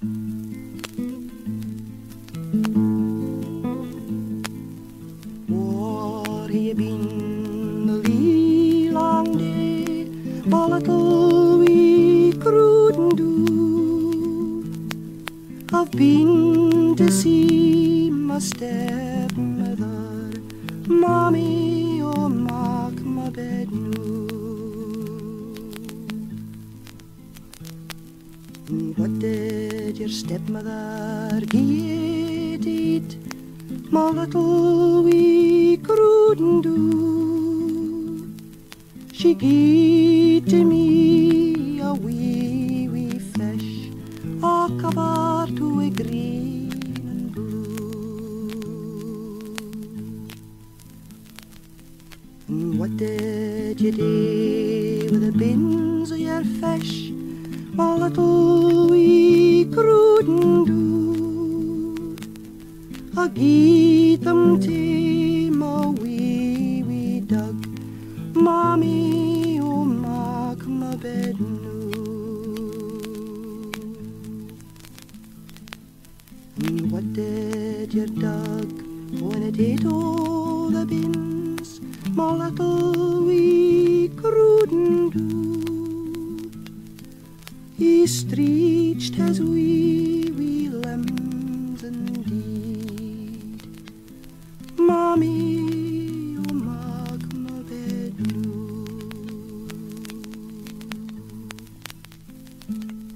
Waar you been de lie lang day, al het al wie croodin' doo. I've been to see my stepmother, mommy, oh, mark my bed nu. What did your stepmother get it? My little wee croodin' doo. She gave to me a wee wee fish, a cover to a green and blue. What did you do with the bins of your fish? My little I give them to my wee wee dog, Mommy, oh, mark my bed. And what did your dog when it ate all the bins, my little wee croodin' doo? He stretched his wee thank you